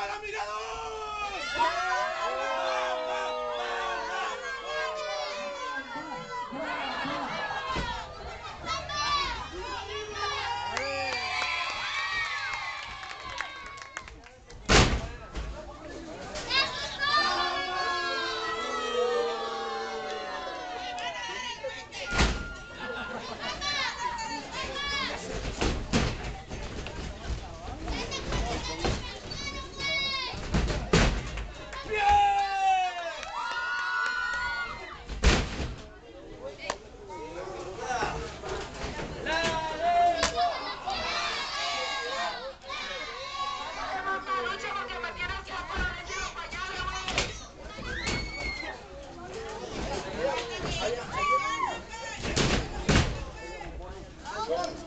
¡Arriba la mirador! One.